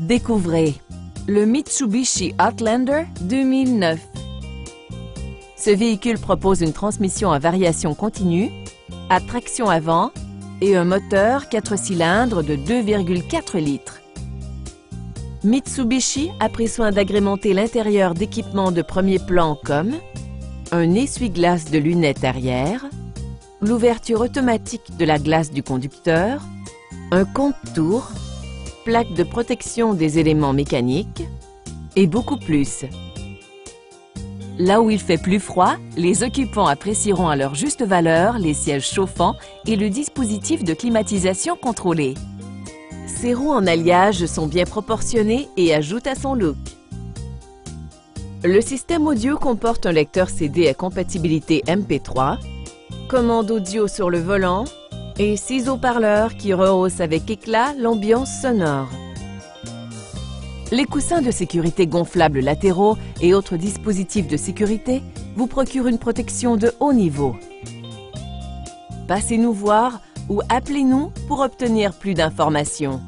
Découvrez le Mitsubishi Outlander 2009. Ce véhicule propose une transmission à variation continue, à traction avant et un moteur 4 cylindres de 2,4 litres. Mitsubishi a pris soin d'agrémenter l'intérieur d'équipements de premier plan comme un essuie-glace de lunettes arrière, l'ouverture automatique de la glace du conducteur, un compte-tour, plaque de protection des éléments mécaniques et beaucoup plus. Là où il fait plus froid, les occupants apprécieront à leur juste valeur les sièges chauffants et le dispositif de climatisation contrôlé. Ses roues en alliage sont bien proportionnées et ajoutent à son look. Le système audio comporte un lecteur CD à compatibilité MP3, commande audio sur le volant et six haut-parleurs qui rehaussent avec éclat l'ambiance sonore. Les coussins de sécurité gonflables latéraux et autres dispositifs de sécurité vous procurent une protection de haut niveau. Passez nous voir ou appelez-nous pour obtenir plus d'informations.